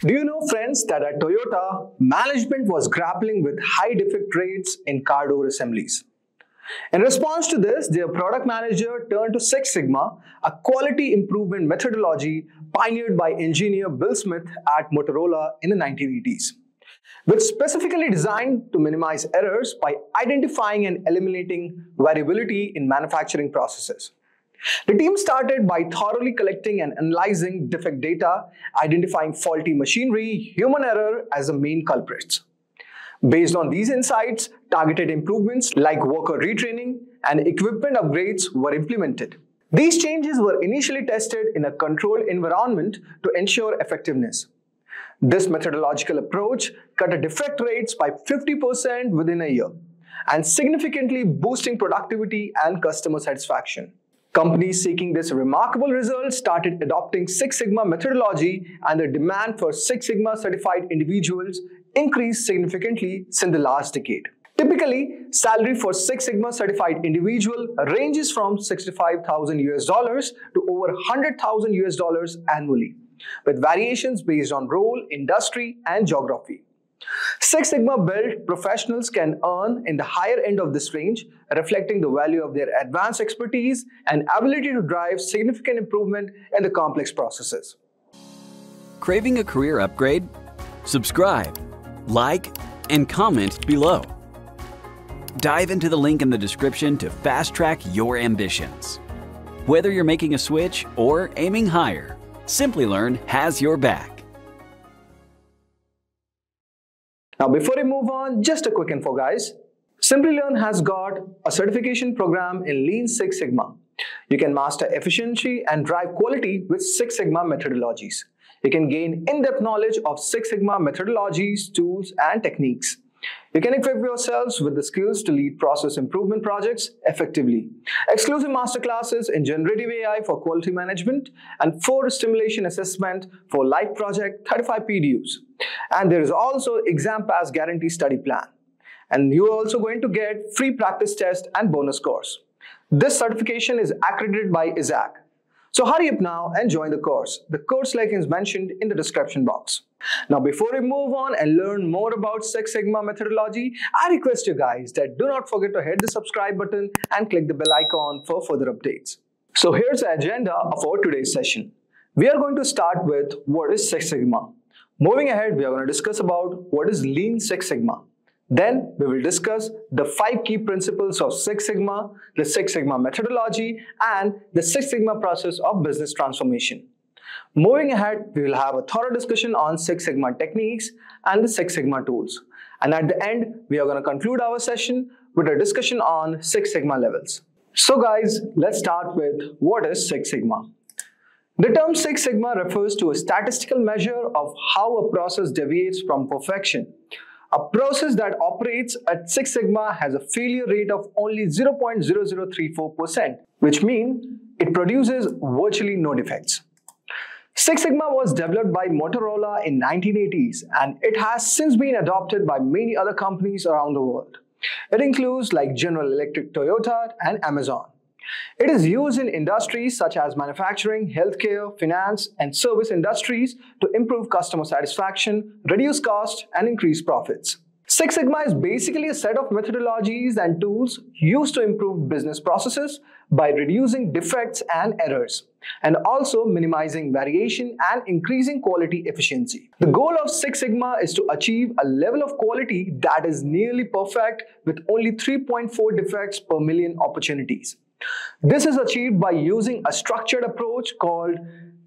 Do you know, friends, that at Toyota, management was grappling with high defect rates in car door assemblies? In response to this, their product manager turned to Six Sigma, a quality improvement methodology pioneered by engineer Bill Smith at Motorola in the 1980s, which specifically designed to minimize errors by identifying and eliminating variability in manufacturing processes. The team started by thoroughly collecting and analyzing defect data, identifying faulty machinery, human error as the main culprits. Based on these insights, targeted improvements like worker retraining and equipment upgrades were implemented. These changes were initially tested in a controlled environment to ensure effectiveness. This methodological approach cut defect rates by 50% within a year and significantly boosting productivity and customer satisfaction. Companies seeking this remarkable result started adopting Six Sigma methodology and the demand for Six Sigma certified individuals increased significantly since the last decade. Typically, salary for Six Sigma certified individual ranges from 65,000 US dollars to over 100,000 US dollars annually, with variations based on role, industry, and geography. Six Sigma built professionals can earn in the higher end of this range, reflecting the value of their advanced expertise and ability to drive significant improvement in the complex processes. Craving a career upgrade? Subscribe, like, and comment below. Dive into the link in the description to fast track your ambitions. Whether you're making a switch or aiming higher, Simplilearn has your back. Now before we move on, just a quick info guys. Simplilearn has got a certification program in Lean Six Sigma. You can master efficiency and drive quality with Six Sigma methodologies. You can gain in-depth knowledge of Six Sigma methodologies, tools, and techniques. You can equip yourselves with the skills to lead process improvement projects effectively. Exclusive masterclasses in generative AI for quality management and four stimulation assessment for live project 35 PDUs. And there is also exam pass guarantee study plan. And you are also going to get free practice test and bonus course. This certification is accredited by IASSC. So hurry up now and join the course. The course link is mentioned in the description box. Now before we move on and learn more about Six Sigma methodology, I request you guys that do not forget to hit the subscribe button and click the bell icon for further updates. So here's the agenda of our today's session. We are going to start with what is Six Sigma. Moving ahead, we are going to discuss about what is Lean Six Sigma. Then we will discuss the five key principles of Six Sigma, the Six Sigma methodology, and the Six Sigma process of business transformation. Moving ahead, we will have a thorough discussion on Six Sigma techniques and the Six Sigma tools. And at the end, we are going to conclude our session with a discussion on Six Sigma levels. So guys, let's start with what is Six Sigma. The term Six Sigma refers to a statistical measure of how a process deviates from perfection. A process that operates at Six Sigma has a failure rate of only 0.0034%, which means it produces virtually no defects. Six Sigma was developed by Motorola in 1980s and it has since been adopted by many other companies around the world. It includes like General Electric, Toyota and Amazon. It is used in industries such as manufacturing, healthcare, finance, and service industries to improve customer satisfaction, reduce cost, and increase profits. Six Sigma is basically a set of methodologies and tools used to improve business processes by reducing defects and errors, and also minimizing variation and increasing quality efficiency. The goal of Six Sigma is to achieve a level of quality that is nearly perfect with only 3.4 defects per million opportunities. This is achieved by using a structured approach called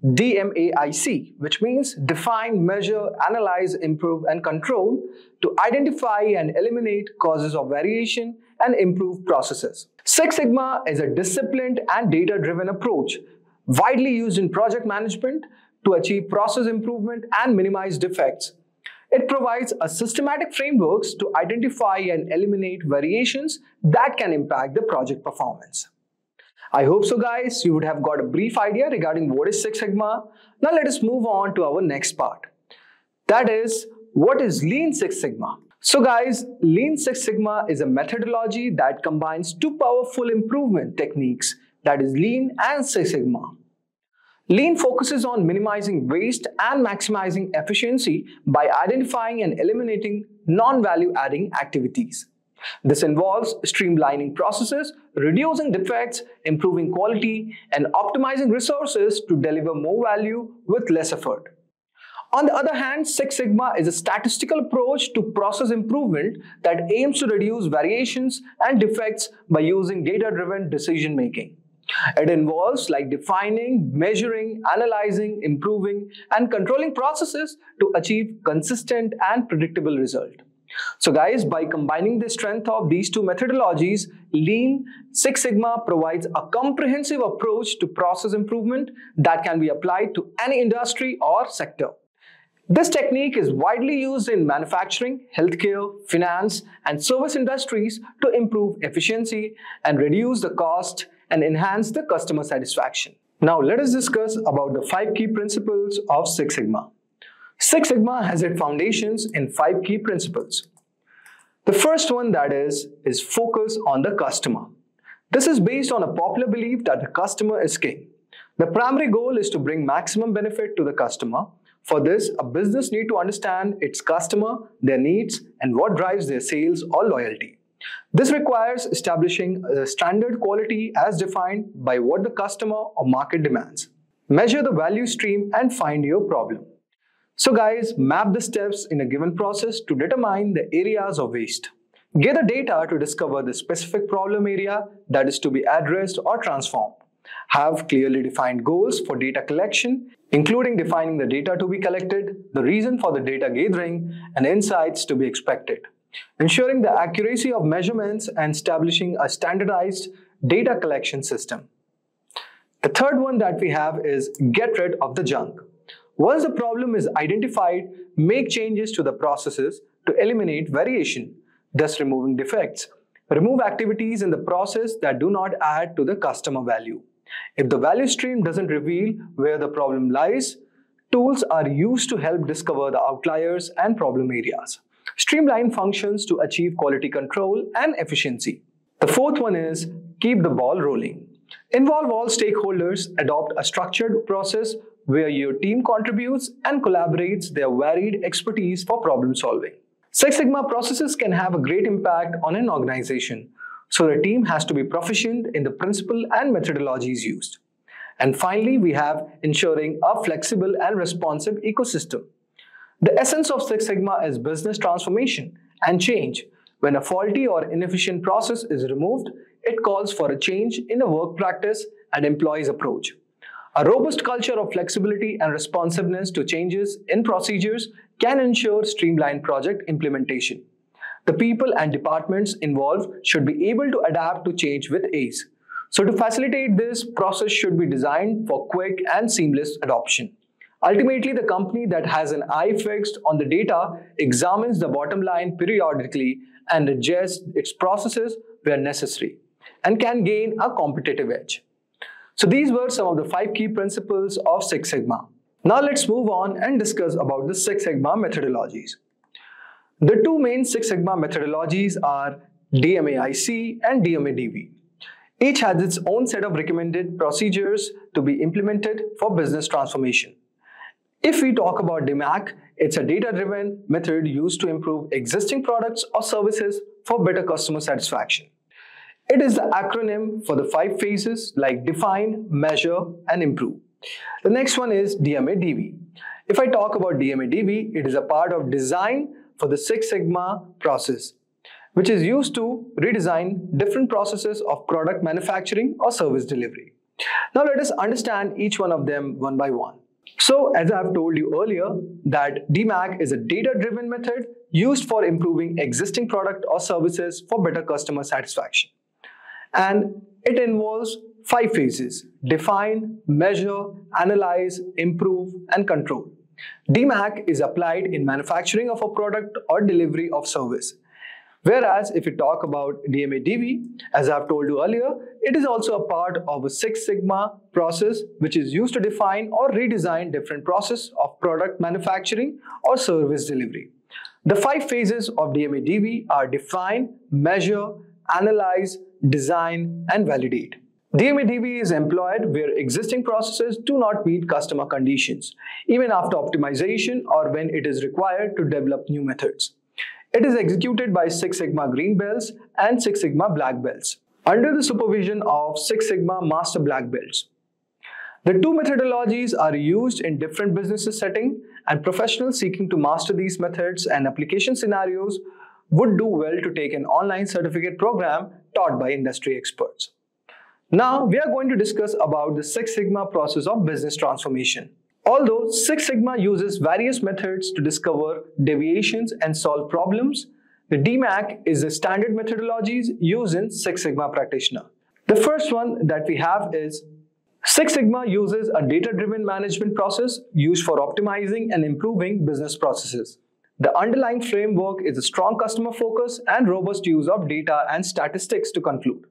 DMAIC, which means define, measure, analyze, improve, and control to identify and eliminate causes of variation and improve processes. Six Sigma is a disciplined and data-driven approach widely used in project management to achieve process improvement and minimize defects. It provides a systematic frameworks to identify and eliminate variations that can impact the project performance. I hope so guys, you would have got a brief idea regarding what is Six Sigma. Now let us move on to our next part. That is, what is Lean Six Sigma? So guys, Lean Six Sigma is a methodology that combines two powerful improvement techniques that is Lean and Six Sigma. Lean focuses on minimizing waste and maximizing efficiency by identifying and eliminating non-value adding activities. This involves streamlining processes, reducing defects, improving quality, and optimizing resources to deliver more value with less effort. On the other hand, Six Sigma is a statistical approach to process improvement that aims to reduce variations and defects by using data-driven decision making. It involves like defining, measuring, analyzing, improving, and controlling processes to achieve consistent and predictable result. So guys, by combining the strength of these two methodologies, Lean Six Sigma provides a comprehensive approach to process improvement that can be applied to any industry or sector. This technique is widely used in manufacturing, healthcare, finance, and service industries to improve efficiency and reduce the cost and enhance the customer satisfaction. Now let us discuss about the five key principles of Six Sigma. Six Sigma has its foundations in five key principles. The first one that is, is focus on the customer. This is based on a popular belief that the customer is king. The primary goal is to bring maximum benefit to the customer. For this, a business need to understand its customer, their needs, and what drives their sales or loyalty. This requires establishing a standard quality as defined by what the customer or market demands. Measure the value stream and find your problem. So guys, map the steps in a given process to determine the areas of waste. Gather data to discover the specific problem area that is to be addressed or transformed. Have clearly defined goals for data collection, including defining the data to be collected, the reason for the data gathering, and insights to be expected. Ensuring the accuracy of measurements and establishing a standardized data collection system. The third one that we have is get rid of the junk. Once the problem is identified, make changes to the processes to eliminate variation, thus removing defects. Remove activities in the process that do not add to the customer value. If the value stream doesn't reveal where the problem lies, tools are used to help discover the outliers and problem areas. Streamline functions to achieve quality control and efficiency. The fourth one is keep the ball rolling. Involve all stakeholders, adopt a structured process where your team contributes and collaborates their varied expertise for problem solving. Six Sigma processes can have a great impact on an organization, so the team has to be proficient in the principle and methodologies used. And finally, we have ensuring a flexible and responsive ecosystem. The essence of Six Sigma is business transformation and change. When a faulty or inefficient process is removed, it calls for a change in the work practice and employees' approach. A robust culture of flexibility and responsiveness to changes in procedures can ensure streamlined project implementation. The people and departments involved should be able to adapt to change with ease. So to facilitate this, process should be designed for quick and seamless adoption. Ultimately, the company that has an eye fixed on the data examines the bottom line periodically and adjusts its processes where necessary and can gain a competitive edge. So these were some of the five key principles of Six Sigma. Now let's move on and discuss about the Six Sigma methodologies. The two main Six Sigma methodologies are DMAIC and DMADV. Each has its own set of recommended procedures to be implemented for business transformation. If we talk about DMAIC, it's a data-driven method used to improve existing products or services for better customer satisfaction. It is the acronym for the five phases like define, measure, and improve. The next one is DMADV. If I talk about DMADV, it is a part of design for the Six Sigma process, which is used to redesign different processes of product manufacturing or service delivery. Now let us understand each one of them one by one. So as I've told you earlier that DMAIC is a data-driven method used for improving existing product or services for better customer satisfaction and it involves five phases define, measure, analyze, improve, and control. DMAIC is applied in manufacturing of a product or delivery of service. Whereas if you talk about DMADV, as I've told you earlier, it is also a part of a Six Sigma process which is used to define or redesign different process of product manufacturing or service delivery. The five phases of DMADV are define, measure, analyze, design, and validate. DMADV is employed where existing processes do not meet customer conditions, even after optimization or when it is required to develop new methods. It is executed by Six Sigma Green Belts and Six Sigma Black Belts under the supervision of Six Sigma Master Black Belts. The two methodologies are used in different business settings and professionals seeking to master these methods and application scenarios would do well to take an online certificate program taught by industry experts. Now, we are going to discuss about the Six Sigma process of business transformation. Although Six Sigma uses various methods to discover deviations and solve problems, the DMAIC is the standard methodologies used in Six Sigma practitioner. The first one that we have is Six Sigma uses a data-driven management process used for optimizing and improving business processes. The underlying framework is a strong customer focus and robust use of data and statistics to conclude.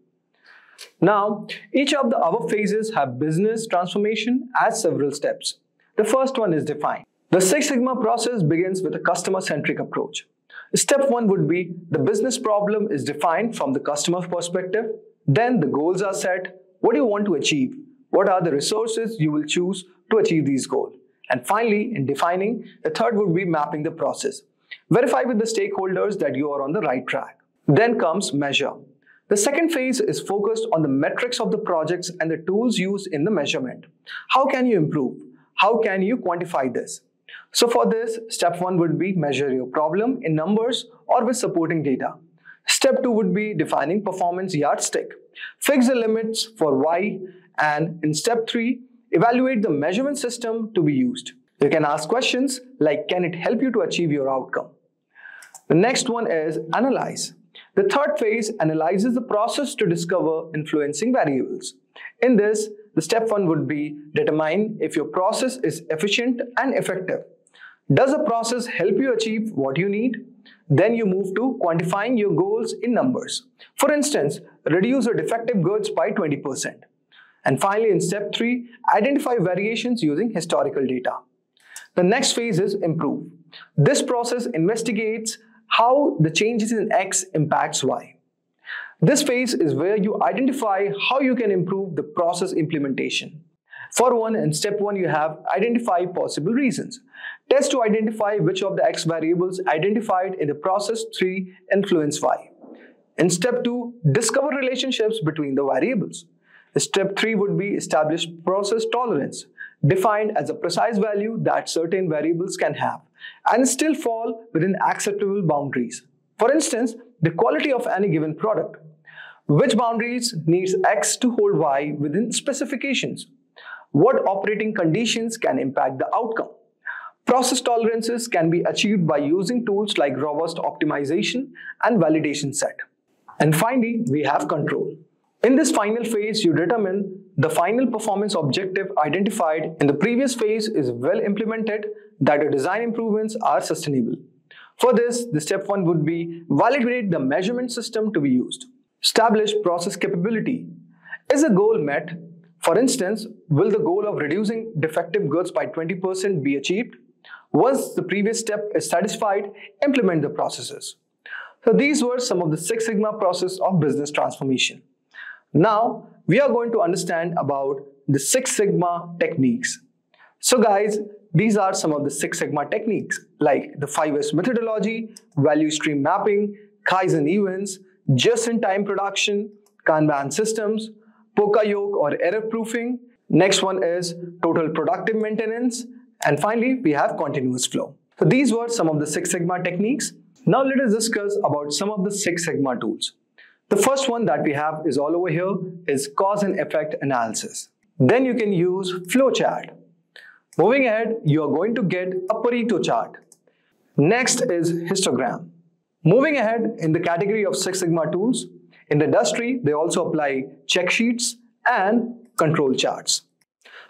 Now, each of the above phases have business transformation as several steps. The first one is define. The Six Sigma process begins with a customer-centric approach. Step one would be the business problem is defined from the customer perspective. Then the goals are set. What do you want to achieve? What are the resources you will choose to achieve these goals? And finally, in defining, the third would be mapping the process. Verify with the stakeholders that you are on the right track. Then comes measure. The second phase is focused on the metrics of the projects and the tools used in the measurement. How can you improve? How can you quantify this? So for this, step one would be measure your problem in numbers or with supporting data. Step two would be defining performance yardstick. Fix the limits for why and in step three, evaluate the measurement system to be used. You can ask questions like can it help you to achieve your outcome? The next one is analyze. The third phase analyzes the process to discover influencing variables. In this, the step one would be determine if your process is efficient and effective. Does the process help you achieve what you need? Then you move to quantifying your goals in numbers. For instance, reduce your defective goods by 20%. And finally, in step three, identify variations using historical data. The next phase is improve. This process investigates how the changes in X impacts Y. This phase is where you identify how you can improve the process implementation. For one, in step one, you have identify possible reasons. Test to identify which of the X variables identified in the process 3 influence Y. In step 2, discover relationships between the variables. Step 3 would be establish process tolerance, defined as a precise value that certain variables can have and still fall within acceptable boundaries. For instance, the quality of any given product. Which boundaries needs X to hold Y within specifications? What operating conditions can impact the outcome? Process tolerances can be achieved by using tools like robust optimization and validation set. And finally, we have control. In this final phase, you determine the final performance objective identified in the previous phase is well implemented, that your design improvements are sustainable. For this, the step one would be validate the measurement system to be used. Establish process capability. Is a goal met? For instance, will the goal of reducing defective goods by 20% be achieved? Once the previous step is satisfied, implement the processes. So these were some of the Six Sigma process of business transformation. Now, we are going to understand about the Six Sigma techniques. So guys, these are some of the Six Sigma techniques like the 5S methodology, value stream mapping, Kaizen events, just-in-time production, Kanban systems, Poka-yoke or error proofing. Next one is total productive maintenance. And finally, we have continuous flow. So these were some of the Six Sigma techniques. Now let us discuss about some of the Six Sigma tools. The first one that we have is all over here is cause and effect analysis. Then you can use flowchart. Moving ahead, you are going to get a Pareto chart. Next is histogram. Moving ahead in the category of Six Sigma tools, in the industry, they also apply check sheets and control charts.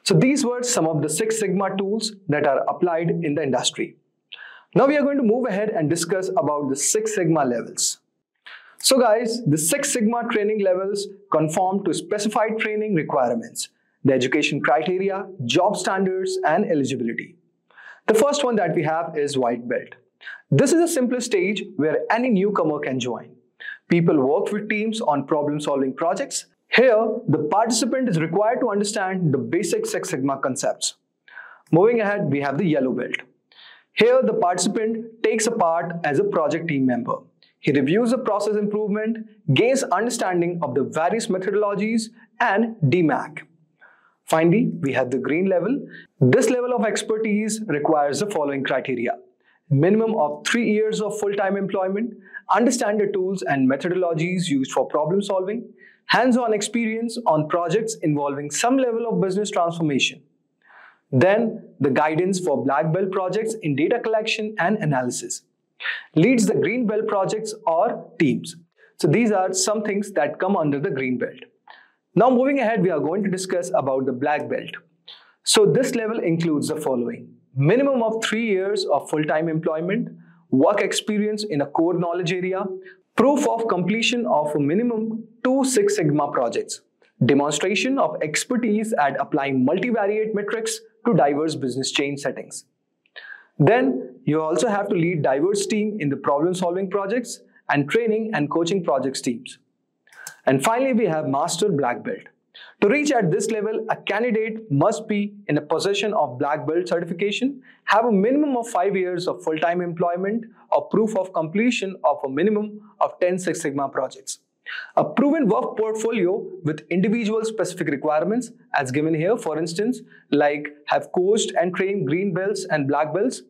So these were some of the Six Sigma tools that are applied in the industry. Now we are going to move ahead and discuss about the Six Sigma levels. So guys, the Six Sigma training levels conform to specified training requirements, the education criteria, job standards, and eligibility. The first one that we have is white belt. This is a simple stage where any newcomer can join. People work with teams on problem-solving projects. Here, the participant is required to understand the basic Six Sigma concepts. Moving ahead, we have the yellow belt. Here, the participant takes a part as a project team member. He reviews the process improvement, gains understanding of the various methodologies, and DMAIC. Finally, we have the green level. This level of expertise requires the following criteria. Minimum of three years of full-time employment, understand the tools and methodologies used for problem solving, hands-on experience on projects involving some level of business transformation, then the guidance for black belt projects in data collection and analysis. Leads the green belt projects or teams. So these are some things that come under the green belt. Now moving ahead, we are going to discuss about the black belt. So this level includes the following. Minimum of three years of full-time employment, work experience in a core knowledge area, proof of completion of a minimum two Six Sigma projects, demonstration of expertise at applying multivariate metrics to diverse business change settings. Then you also have to lead diverse team in the problem solving projects and training and coaching projects teams. And finally, we have master black belt. To reach at this level, a candidate must be in a possession of black belt certification, have a minimum of 5 years of full-time employment or proof of completion of a minimum of 10 Six Sigma projects. A proven work portfolio with individual specific requirements as given here, for instance, like have coached and trained green belts and black belts,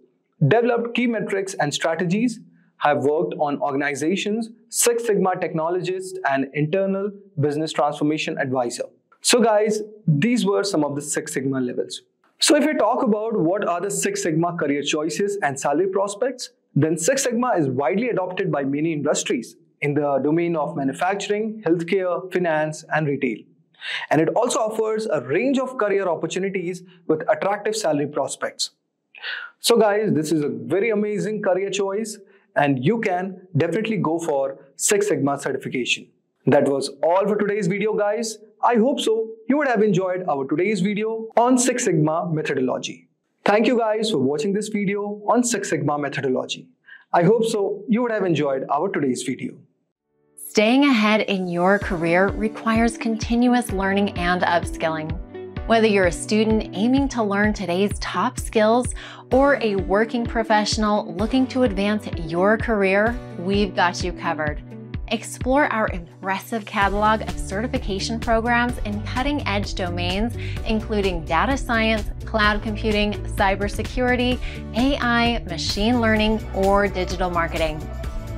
developed key metrics and strategies, have worked on organizations, Six Sigma technologist and internal business transformation advisor. So guys, these were some of the Six Sigma levels. So if we talk about what are the Six Sigma career choices and salary prospects, then Six Sigma is widely adopted by many industries in the domain of manufacturing, healthcare, finance, and retail. And it also offers a range of career opportunities with attractive salary prospects. So guys, this is a very amazing career choice and you can definitely go for Six Sigma certification. That was all for today's video guys. I hope so you would have enjoyed our today's video on Six Sigma methodology. Thank you guys for watching this video on Six Sigma methodology. I hope so you would have enjoyed our today's video. Staying ahead in your career requires continuous learning and upskilling. Whether you're a student aiming to learn today's top skills or a working professional looking to advance your career, we've got you covered. Explore our impressive catalog of certification programs in cutting edge domains, including data science, cloud computing, cybersecurity, AI, machine learning, or digital marketing.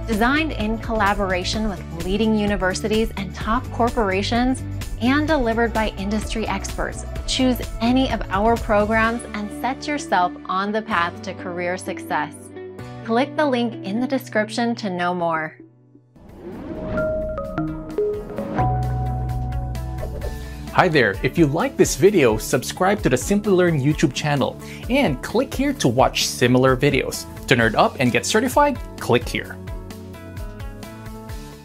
Designed in collaboration with leading universities and top corporations, and delivered by industry experts. Choose any of our programs and set yourself on the path to career success. Click the link in the description to know more. Hi there, if you like this video, subscribe to the Simplilearn YouTube channel and click here to watch similar videos. To nerd up and get certified, click here.